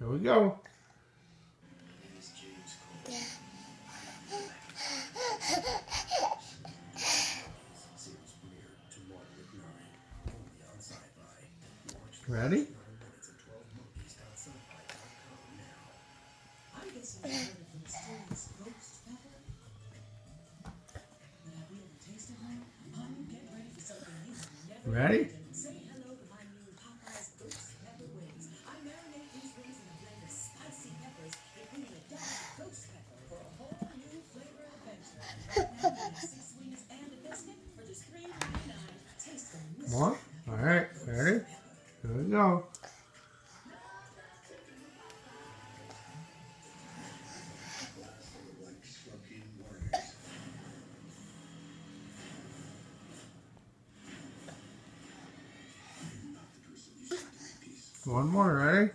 Here we go. Ready? Ready? More? Alright, ready? Here we go. One more, ready?